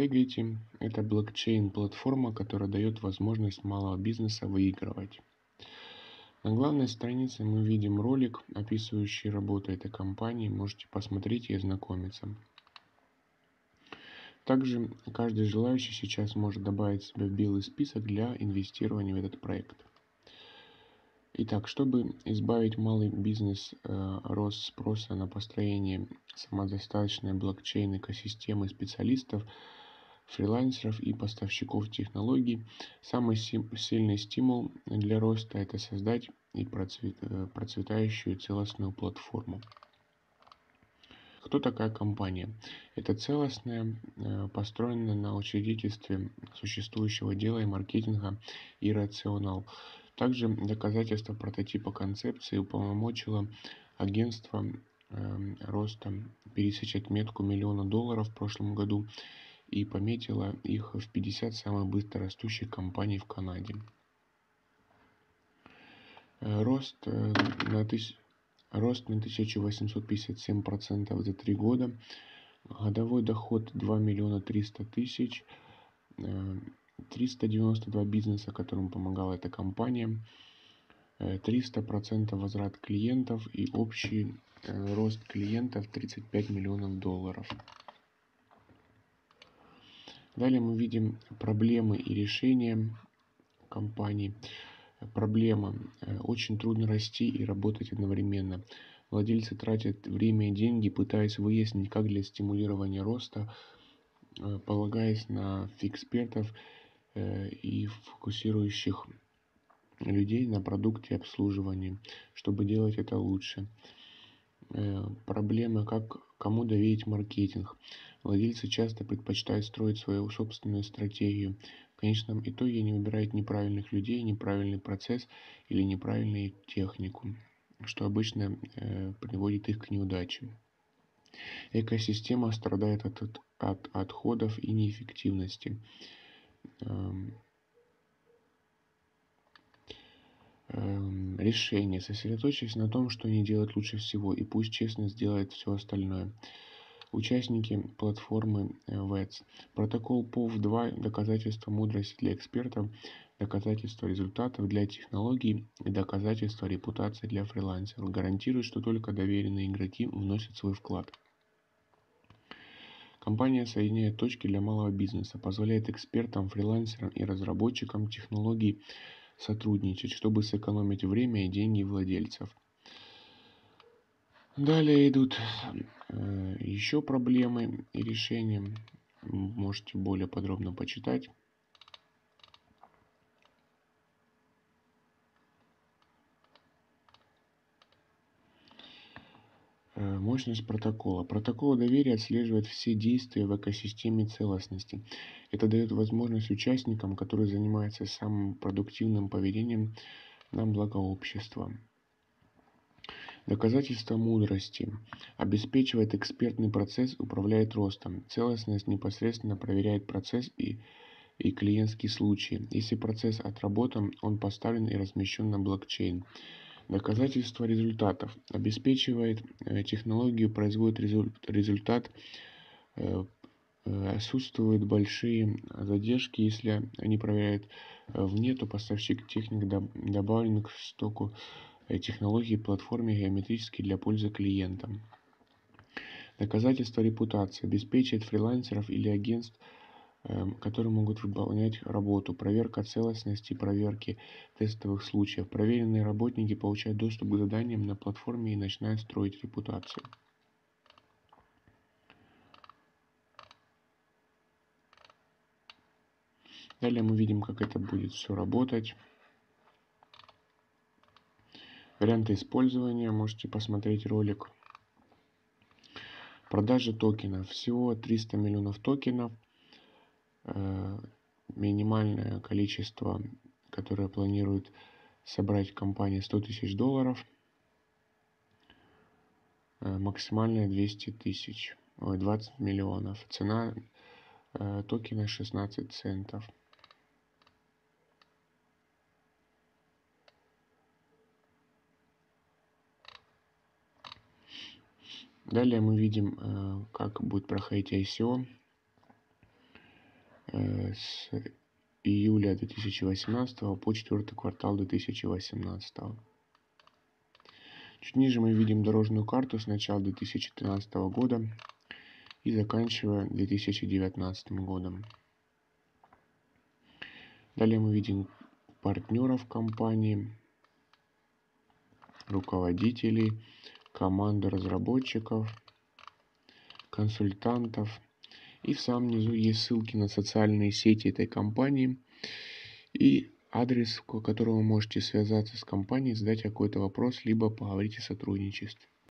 Integrity – это блокчейн-платформа, которая дает возможность малого бизнеса выигрывать. На главной странице мы видим ролик, описывающий работу этой компании. Можете посмотреть и ознакомиться. Также каждый желающий сейчас может добавить себя в белый список для инвестирования в этот проект. Итак, чтобы избавить малый бизнес э, рост спроса на построение самодостаточной блокчейн-экосистемы специалистов, фрилансеров и поставщиков технологий, самый сильный стимул для роста – это создать и э, процветающую целостную платформу. Кто такая компания? Это целостная, э, построенная на учредительстве существующего дела и маркетинга и рационал – также доказательство прототипа концепции уполномочило агентство э, роста пересечь отметку миллиона долларов в прошлом году и пометила их в 50 самых быстро растущих компаний в Канаде. Э, рост э, на, тысяч... рост на 1857% за три года. Годовой доход 2 миллиона 300 тысяч. Э, 392 бизнеса, которым помогала эта компания, 300% э, возврат клиентов и общий э, рост клиентов 35 миллионов долларов. Далее мы видим проблемы и решения компании. Проблема. Э, очень трудно расти и работать одновременно. Владельцы тратят время и деньги, пытаясь выяснить, как для стимулирования роста, полагаясь на экспертов Э, и фокусирующих людей на продукте обслуживания, чтобы делать это лучше. Э, проблема, как кому доверить маркетинг. Владельцы часто предпочитают строить свою собственную стратегию. В конечном итоге они выбирают неправильных людей, неправильный процесс или неправильную технику, что обычно э, приводит их к неудаче. Экосистема страдает от, от, от отходов и неэффективности. Эм, эм, решение. Сосредоточьтесь на том, что они делают лучше всего, и пусть честно сделает все остальное. Участники платформы VETS. Протокол POV2 – доказательство мудрости для экспертов, доказательство результатов для технологий и доказательство репутации для фрилансеров. Гарантирует, что только доверенные игроки вносят свой вклад. Компания соединяет точки для малого бизнеса, позволяет экспертам, фрилансерам и разработчикам технологий сотрудничать, чтобы сэкономить время и деньги владельцев. Далее идут э, еще проблемы и решения. Можете более подробно почитать. Э, мощность протокола. Протокол доверия отслеживает все действия в экосистеме целостности. Это дает возможность участникам, которые занимаются самым продуктивным поведением на благо общества. Доказательство мудрости. Обеспечивает экспертный процесс, управляет ростом. Целостность непосредственно проверяет процесс и, и клиентские случаи. Если процесс отработан, он поставлен и размещен на блокчейн. Доказательство результатов. Обеспечивает э, технологию, производит результат. Э, э, отсутствуют большие задержки. Если они проверяют вне, то поставщик техник добавлен к стоку технологии платформе геометрически для пользы клиента. Доказательство репутации. Обеспечивает фрилансеров или агентств Эм, которые могут выполнять работу, проверка целостности, проверки тестовых случаев. Проверенные работники получают доступ к заданиям на платформе и начинают строить репутацию. Далее мы видим, как это будет все работать. Варианты использования. Можете посмотреть ролик. Продажи токенов. Всего 300 миллионов токенов – Э, минимальное количество, которое планирует собрать компания 100 тысяч долларов, э, максимальная 200 тысяч, ой, 20 миллионов. Цена э, токена 16 центов. Далее мы видим, как будет проходить ICO. с июля 2018 по четвертый квартал 2018. Чуть ниже мы видим дорожную карту с начала 2013 года и заканчивая 2019 годом. Далее мы видим партнеров компании, руководителей, команду разработчиков, консультантов. И в самом низу есть ссылки на социальные сети этой компании и адрес, по которому вы можете связаться с компанией, задать какой-то вопрос, либо поговорить о сотрудничестве.